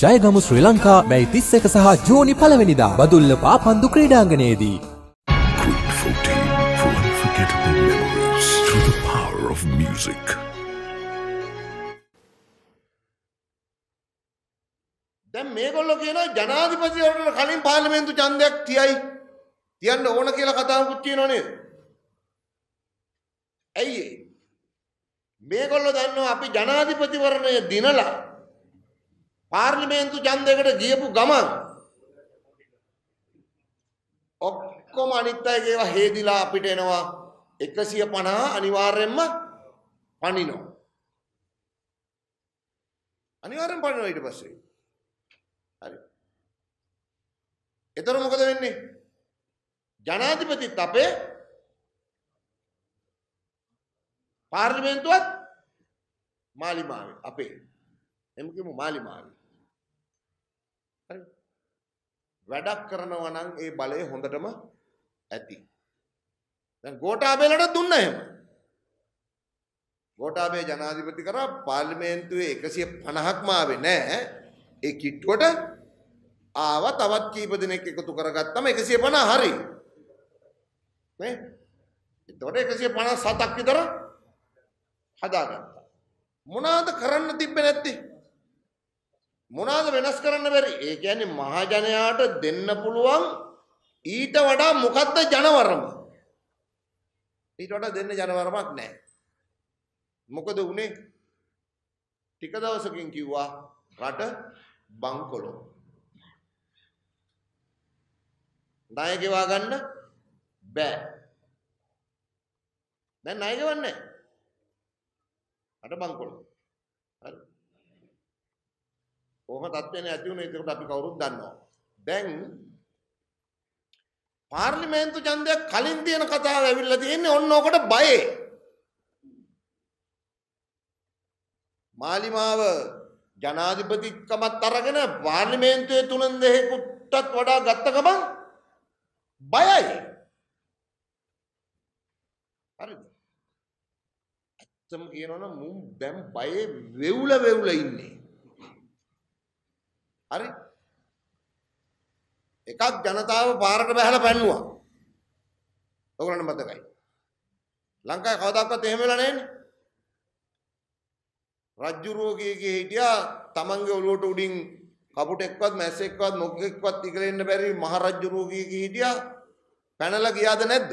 ජයගමු ශ්‍රී ලංකා මැයි තිස් එක සහ ජූනි පළවෙනිදා Badulla පාපන්දු ක්‍රීඩාංගනයේදී. Quick 14 for unforgettable memories through the power of music. දැන් මේගොල්ලෝ කියනවා ජනාධිපතිවරට කලින් පාර්ලිමේන්තු ඡන්දයක් තියයි. තියන්න ඕන කියලා කතාවකුත් තියෙනව නේද? ඇයි? මේගොල්ලෝ දන්නවා අපි ජනාධිපතිවරණය දිනලා පාර්ලිමේන්තු ඡන්දයකට ගියපු ගමන් ඔක්කොම අනිත් අයගේ ඒවා හේදිලා අපිට එනවා 150 අනිවාර්යෙන්ම පනිනවා. අනිවාර්යෙන් පනිනවා ඊට පස්සේ. හරි. එතකොට මොකද වෙන්නේ? ජනාධිපතිත් අපේ පාර්ලිමේන්තුවත් මාලිමාවේ අපේ එම කියමු මාලිමාවේ. හරි. වැඩක් කරනවා නම් ඒ බලය හොඳටම ඇති. දැන් ගෝඨාභයලට දුන්න එහෙම. ගෝඨාභය ජනාධිපති කරා පාර්ලිමේන්තුවේ 150ක්ම ආවේ නැහැ. ඒ කිට්ටුවට ආව තවත් කීප දෙනෙක් එකතු කරගත්තම 150 හරි. නේ? එතකොට 157ක් විතර හදාගත්තා. මොනවාද කරන්න තිබ්බේ නැත්තේ? මොනවාද වෙනස් කරන්න බැරි? ඒ කියන්නේ මහජනයාට දෙන්න පුළුවන් ඊට වඩා මොකද්ද ජනවරම? ඊට වඩා දෙන්න ජනවරමක් නැහැ. මොකද උනේ? ටික දවසකින් කිව්වා රට බංකොලො. ණය ගෙවා ගන්න බෑ. දැන් ණය ගෙවන්නේ රට බංකොලො. හරි. ඕම තත්ත්වනේ ඇති වුණේ ඒකට අපි කවුරුත් දන්නවා. දැන් පාර්ලිමේන්තු ඡන්දයක් කලින් තියෙන කතාව ඇවිල්ලා තියෙන්නේ ඔන්න ඔකට බයේ. මාලිමාව ජනාධිපතිකමත් අරගෙන පාර්ලිමේන්තුවේ තුනෙන් දෙහෙකුටත් වඩා ගත්ත ගමන් බයයි. හරිද? ඇත්තම කියනවනම් මුන් දැන් බයේ වෙවුල වෙවුල ඉන්නේ. හරි? එකක් ජනතාව පාරට බහැලා පැන්නුවා. ඔයගොල්ලන්ට මතකයි. ලංකාවේ කවදාකවත් එහෙම වෙලා නැන්නේ. රජ්ජුරුවෝගේගේ හිටියා තමන්ගේ ඔළුවට උඩින් කපුටෙක්වත් මැස්සෙක්වත් මොකෙක්වත් ඉගලෙන්න බැරි මහ රජ්ජුරුවෝගේගේ හිටියා පැනලා ගියාද නැද්ද?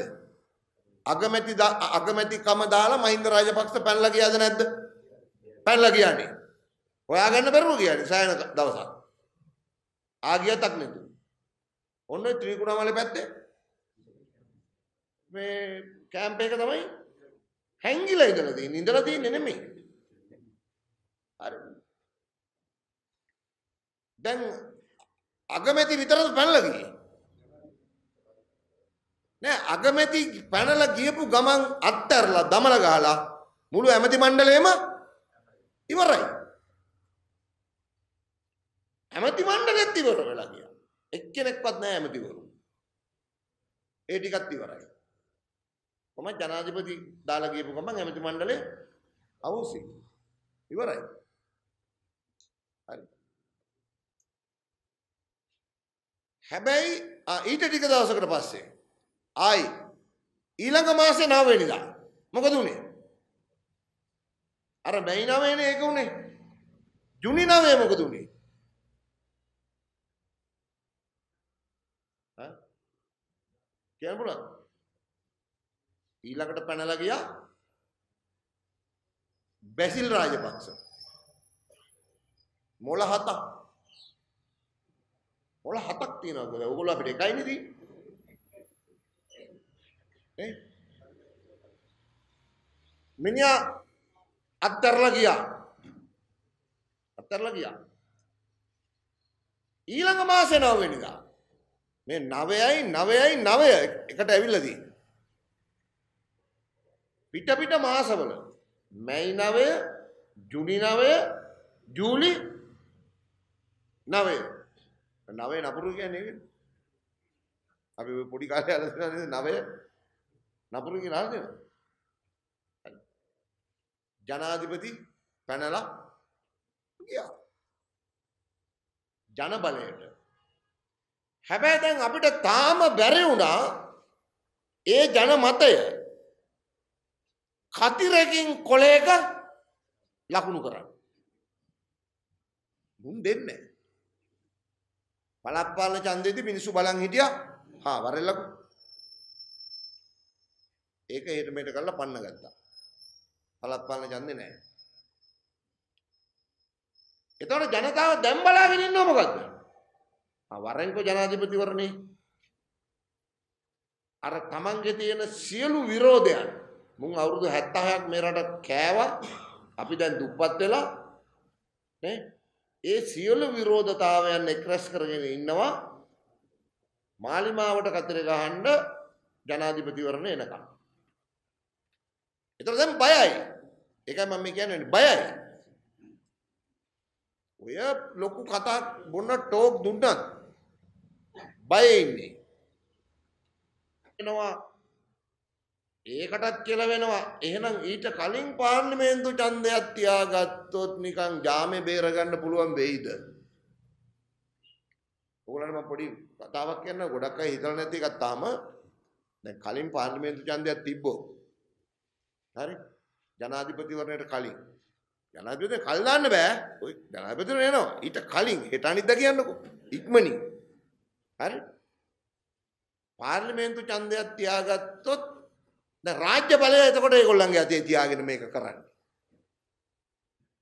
අගමැති අගමැතිකම දාලා මහින්ද රාජපක්ෂ පැනලා ගියාද නැද්ද? පැනලා ගියානේ. හොයාගන්න බැරුව ගියානේ සෑහෙන දවසක්. ආ ගියතක් නේද? ඔන්න ත්‍රිකුණාමලේ පැත්තේ මේ කැම්ප් එක තමයි හැංගිලා ඉඳලා තියෙන්නේ. ඉඳලා තියෙන්නේ නෙමෙයි. හරි. දැන් අගමැති විතරද පැනලා ගියේ? නෑ අගමැති පැනලා ගියපු ගමන් අත්තරලා දමල ගහලා මුළු ඇමති මණ්ඩලයම ඉවරයි. ඇමති මණ්ඩලෙත් ඉවර වෙලා ගියා. එක්කෙනෙක්වත් නෑ ඇමතිවරු. ඒ ටිකත් ඉවරයි. කොහොම ජනාධිපති දාලා ගියපු ගමන් ඇමති මණ්ඩලේ අවුසි. ඉවරයි. හරි. හැබැයි ඊට ටික දවසකට පස්සේ ආයි ඊළඟ මාසේ 9 වෙනිදා මොකද උනේ? අර මැයි 9 නේ ඒක උනේ. ජුනි 9 මොකද උනේ? හා? කියන්න පුළුවන්. ඊළඟට පැනලා ගියා බැසිල් රාජපක්ෂ මොළ හතක් මොළ හතක් තියෙනවා කියලා. ඕගොල්ලෝ අපිට එකයි නේ තියෙන්නේ. මිනිහා අත්තරලා ගියා. අත්තරලා ගියා. ඊළඟ මාසේ 9 වෙනිදා මේ 9යි 9යි 9 එකට ඇවිල්ලා තියෙන්නේ. පිට පිට මාසවල මැයි 9 ජුනි 9 ජූලි 9 9 නපුරු කියන්නේ ඒකනේ අපි ඔය පොඩි කාලේ අහලා තියෙනවා නේද 9 නපුරු කියලා අහලා තියෙනවා ජනාධිපති පැනලා ගියා ජන බලයට. හැබැයි දැන් අපිට තාම බැරි වුණා ඒ ජන මතය කතිරකින් කොලේක ලකුණු කරන්න. මුන් දෙන්නේ. පළත්පාලන ඡන්දෙදි මිනිස්සු බලන් හිටියා. හා වරෙල්ලකු. ඒක හෙට මෙහෙට කරලා පන්න ගත්තා. පළත්පාලන ඡන්දේ නැහැ. එතකොට ජනතාව දැන් බලාගෙන ඉන්නව මොකද්ද? ආ වරෙන්කෝ ජනාධිපතිවරණේ අර තමන්ගේ තියෙන සියලු විරෝධයන් මුන් අවුරුදු 76ක් මේ රට කෑවා අපි දැන් දුප්පත් වෙලා නේ ඒ සියලු විරෝධතාවයන් එක්රැස් කරගෙන ඉන්නවා මාලිමාවට කතර ගහන්න ජනාධිපතිවරණ එනකම්. එතකොට දැන් බයයි. ඒකයි මම කියන්නේ බයයි. ඔය ලොකු කතා බොන්න ටෝක් දුන්නත් බය ඉන්නේ. එනවා ඒකටත් කියලා වෙනවා. එහෙනම් ඊට කලින් පාර්ලිමේන්තු ඡන්දයක් තියාගත්තොත් නිකන් ජාමේ බේරගන්න පුළුවන් වෙයිද? ඕගොල්ලන්ට මම පොඩි කතාවක් කියන්න ගොඩක් අය හිතලා නැති එකක් තාම දැන් කලින් පාර්ලිමේන්තු ඡන්දයක් තිබ්බෝ. හරි? ජනාධිපතිවරණයට කලින්. ජනාධිපති කල් දාන්න බෑ. ඔය ජනාධිපතිවරණ එනවා. ඊට කලින් හෙට අනිද්දා කියන්නකෝ. ඉක්මනින්. හරි? පාර්ලිමේන්තු ඡන්දයක් තියාගත්තොත් දැන් රාජ්‍ය බලය එතකොට ඒගොල්ලන්ගේ අතේ තියාගෙන මේක කරන්නේ.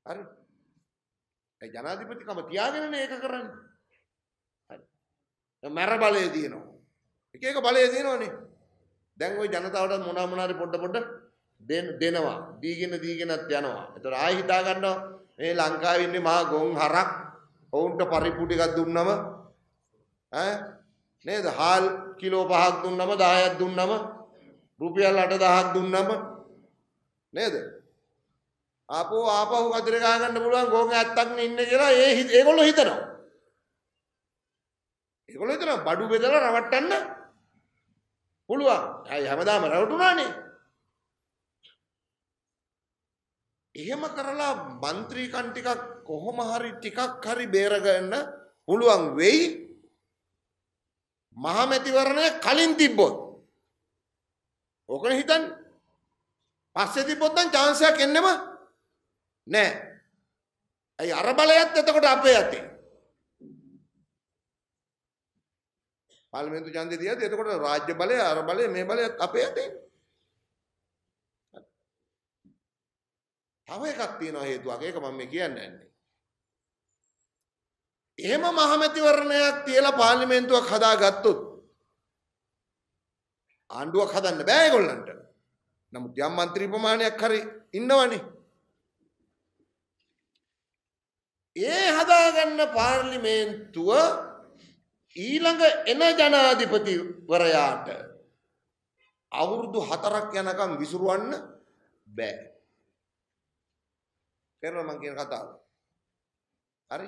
හරි? ඒ ජනාධිපතිකම තියාගෙනනේ ඒක කරන්නේ. හරි. දැන් මැර බලය දිනනවා. එක එක බලය දිනවනේ. දැන් ওই ජනතාවට මොනවා මොනාරි පොඩ පොඩ දෙනවා. දීගෙන දීගෙනත් යනවා. එතකොට ආයෙ හිතා ගන්නවා මේ ලංකාවේ ඉන්නේ මහා ගොන් හරක්. ඔවුන්ට පරිප්පු ටිකක් දුන්නම ඈ? නේද? හාල් කිලෝ 5ක් දුන්නම 10ක් දුන්නම රුපියල් 8000ක් දුන්නම. නේද? ආපෝ ආපහු කදිර ගහ ගන්න පුළුවන් ගෝක ඇත්තක් ඉන්නේ කියලා ඒ ඒගොල්ලෝ හිතනවා. ඒගොල්ලෝ හිතනවා බඩු බෙදලා රවට්ටන්න පුළුවන්. අය හැමදාම රවටුණානේ එහෙම කරලා മന്ത്രിකන් ටිකක් කොහොම හරි ටිකක් හරි බේරගන්න පුළුවන් වෙයි. මහමැතිවරණය කලින් තිබ්බොත්. ඕකනේ හිතන්නේ. පස්සේ තිබ්බොත් නම් chance එකක් එන්නෙම නෑ. ඇයි අර බලයත් එතකොට අපේ යතේ. පාර්ලිමේන්තු ඡන්දේ තියද්දි එතකොට රාජ්‍ය බලය අර බලය මේ බලයත් අපේ යතේ. තව එකක් තියෙනවා හේතුවක්. ඒක මම මේ කියන්නේ නැහැ. එහෙම මහමැතිවරණයක් තියලා පාර්ලිමේන්තුවක් හදාගත්තොත් ආණ්ඩුවක් හදන්න බෑ ඒගොල්ලන්ට. නමුත් යම් മന്ത്രി ප්‍රමාණයක් හරි ඉන්නවනේ. ඒ හදාගන්න පාර්ලිමේන්තුව ඊළඟ එන ජනාධිපතිවරයාට අවුරුදු හතරක් යනකම් විසුරුවන්න බෑ. තේරෙනවද මං කියන කතාව? හරි?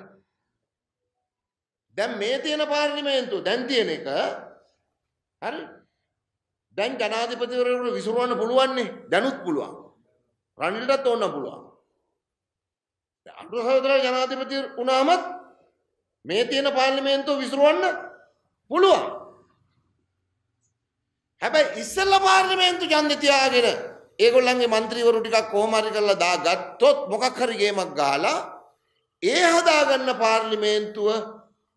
දැන් මේ තියෙන පාර්ලිමේන්තුව දැන් තියෙන එක හරි? දැන් ජනාධිපතිවරයෙකුට විසුරුවන්න පුළුවන්නේ? දැනුත් පුළුවන්. රනිල්ටත් ඕන්න පුළුවන්. අනුර සහෝදරයා ජනාධිපති වුණාමත් මේ තියෙන පාර්ලිමේන්තුව විසුරුවන්න පුළුවන්. හැබැයි ඉස්සෙල්ලා පාර්ලිමේන්තු ඡන්දය තියාගෙන ඒගොල්ලන්ගේ മന്ത്രിවරු ටිකක් කොහොම හරි කරලා දාගත්තොත් මොකක් හරි ගේමක් ගහලා ඒ හදාගන්න පාර්ලිමේන්තුව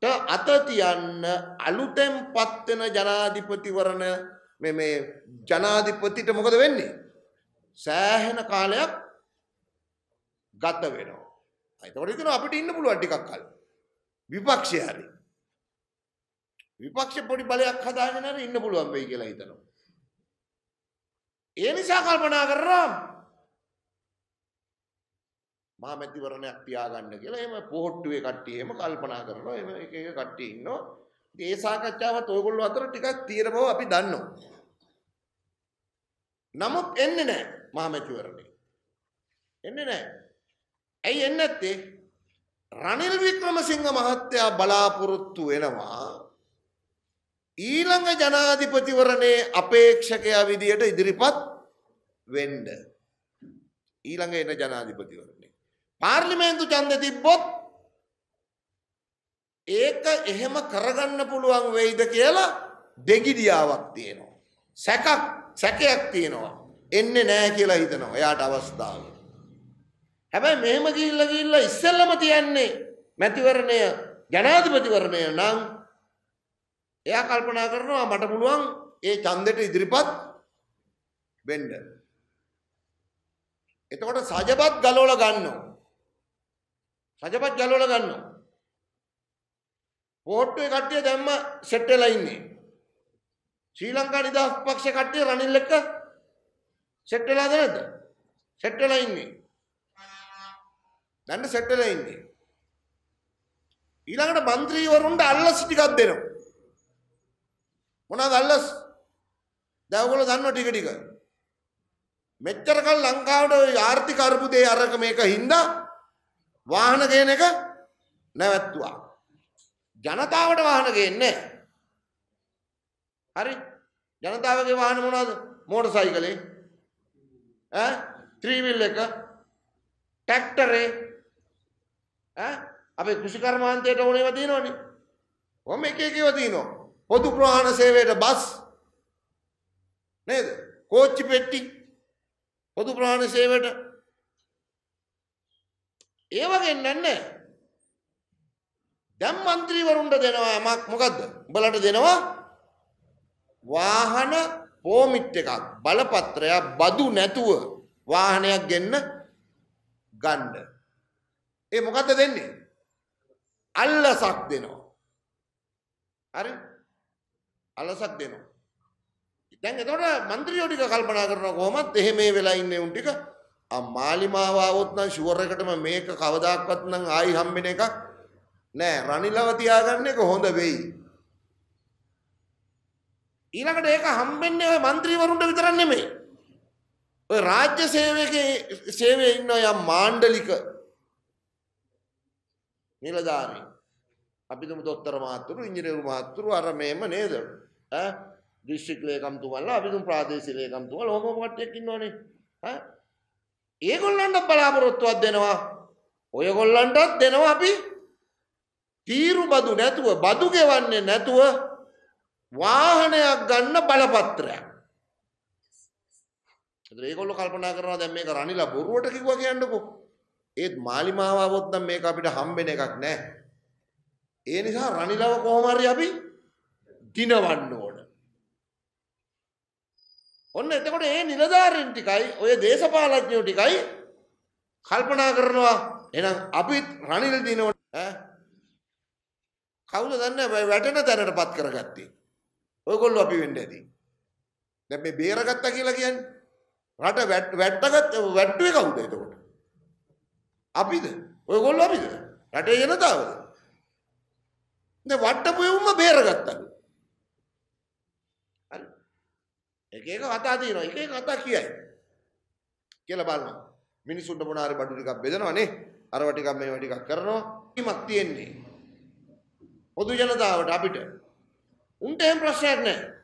පාර්ලිමේන්තුවට අත තියන්න අලුතෙන් පත් වෙන ජනාධිපතිවරණ මේ මේ ජනාධිපතිට මොකද වෙන්නේ? සෑහෙන කාලයක් ගත වෙනවා. එතකොට ඉතින් අපිට ඉන්න පුළුවන් ටිකක් කල්. විපක්ෂය හරි. විපක්ෂ පොඩි බලයක් හදාගෙන හරි ඉන්න පුළුවන් වෙයි කියලා හිතනවා. ඒ නිසා කල්පනා කරනවා මහා මැතිවරණයක් තියාගන්න කියලා. එහෙම පොහොට්ටුවේ කට්ටිය එහෙම කල්පනා කරනවා. එහෙම එක එක කට්ටිය ඉන්නවා. ඉතින් ඒ සාකච්ඡාවත් ඔයගොල්ලෝ අතර ටිකක් තියෙන බව අපි දන්නවා. නමුත් එන්නේ නැහැ මහා මැතිවරණේ එන්නේ නැහැ. ඇයි එන්නේ නැත්තේ? රනිල් වික්‍රමසිංහ මහත්තයා බලාපොරොත්තු වෙනවා ඊළඟ ජනාධිපතිවරණේ අපේක්ෂකයා විදියට ඉදිරිපත් වෙන්න. ඊළඟ එන ජනාධිපතිවරණේ. පාර්ලිමේන්තු ඡන්දෙ තිබ්බොත් ඒක එහෙම කරගන්න පුළුවන් වෙයිද කියලා දෙගිඩියාවක් තියෙනවා. සැකක් සැකයක් තියෙනවා. එන්නේ නෑ කියලා හිතනවා එයාට අවස්ථාව. හැබැයි මෙහෙම ගිහිල්ලා ගිහිල්ලා ඉස්සෙල්ලම තියන්නේ මැතිවරණය ජනාධිපතිවරණය නම් එයා කල්පනා කරනවා මට පුළුවන් ඒ ඡන්දෙට ඉදිරිපත් වෙන්න. එතකොට සජපත් ගලවලා ගන්නවා. රජපත් ගලවල ගන්නවා. පෝට්ටුවේ කට්ටිය දැම්ම සෙට් වෙලා ඉන්නේ. ශ්‍රී ලංකා නිදහස් පක්ෂ කට්ටිය රනිල් එක්ක සෙට් වෙලාද නැද්ද? සෙට් වෙලා ඉන්නේ. දැන් සෙට් වෙලා ඉන්නේ. ඊළඟට മന്ത്രിවරුන්ට අල්ලස් ටිකක් දෙනවා. මොනවද අල්ලස්? දැන් ඔයගොල්ලෝ දන්නවා ටික ටික. මෙච්චර කල් ලංකාවට ආර්ථික අර්බුදේ අරක මේක හින්දා වාහන ගේන එක නැවැත්තුවා. ජනතාවට වාහන ගේන්නේ හරි? ජනතාවගේ වාහන මොනවද? මෝටර් සයිකලේ ඈ? ත්‍රීවිල් එක. ට්‍රැක්ටරේ ඈ? අපේ කෘෂිකර්මාන්තයට ඕනේව තියෙනවනේ. ඔම එක එක ඒවා තියෙනවා. පොදු ප්‍රවාහන සේවයට බස්. නේද? කෝච්චි පෙට්ටි. පොදු ප්‍රවාහන සේවයට ඒ වගේ නන්නේ දැන් മന്ത്രിවරුන්ට දෙනවා යමක් මොකද්ද? උඹලට දෙනවා වාහන පෝමිට් එකක් බලපත්‍රයක් බදු නැතුව වාහනයක් ගෙන්න ගන්න. ඒ මොකද්ද දෙන්නේ? අල්ලසක් දෙනවා. හරි? අල්ලසක් දෙනවා. දැන් එතකොට മന്ത്രിයෝ ටික කල්පනා කරනවා කොහොමද එහෙ මේ වෙලා ඉන්නේ උන් ටික ආ මාලිමාව આવොත් නම් ෂුවර් එකටම මේක කවදාක්වත් නම් ආයි හම්බෙන එකක් නෑ. රනිලව තියාගන්න එක හොඳ වෙයි. ඊළඟට ඒක හම්බෙන්නේ ওই മന്ത്രിවරුන්ට විතරක් නෙමෙයි. ඔය රාජ්‍ය සේවකේ සේවයේ ඉන්න යම් මාණ්ඩලික නිලධාරී. අපි තුමු දොස්තර මහතුරු ඉංජිනේරු මහතුරු අර මේම නේද? ඈ? දිස්ත්‍රික් ලේකම්තුමන්ලා අපි තුමු ප්‍රාදේශීය ලේකම්තුමන්ලා ඔහොම කොට්ටියක් ඉන්නවනේ? ඈ? ඒගොල්ලන්ට බලාපොරොත්තුවක් දෙනවා ඔයගොල්ලන්ටත් දෙනවා අපි තීරු බදු නැතුව බදු ගෙවන්නේ නැතුව වාහනයක් ගන්න බලපත්‍රයක්. ඒතර ඒගොල්ලෝ කල්පනා කරනවා දැන් මේක රනිලා බොරුවට කිව්වා කියන්නකෝ. ඒත් මාලිමාව આવොත් නම් මේක අපිට හම්බෙන එකක් නෑ. ඒ නිසා රනිලව කොහොම හරි අපි දිනවන්න ඕන. ඔන්න එතකොට ඒ නිලධාරීන් ටිකයි ඔය දේශපාලඥයෝ ටිකයි කල්පනා කරනවා. එහෙනම් අපිත් රනිල් දිනවන්න ඈ? කවුද දන්නේ වැටෙන තැනට පත් කරගත්තේ. ඔයගොල්ලෝ අපි වෙන්න ඇති දැන් මේ බේරගත්තා කියලා කියන්නේ රට වැට්ටගත් වැට්ටුවේ කවුද එතකොට? අපිද? ඔයගොල්ලෝ අපිද? රටේ ජනතාවද? දැන් වට්ටපු එවුම බේරගත්තලු හරි. එක එක කතා තියෙනවා. එක එක කතා කියයි. කියලා බලනවා. මිනිසුන්ට මොන හරි බඩු ටිකක් බෙදනවා නේ. අරව ටිකක් මේව ටිකක් කරනවා. කිමක් තියෙන්නේ. පොදු ජනතාවට අපිට. උන්ට එහෙම ප්‍රශ්නයක් නැහැ.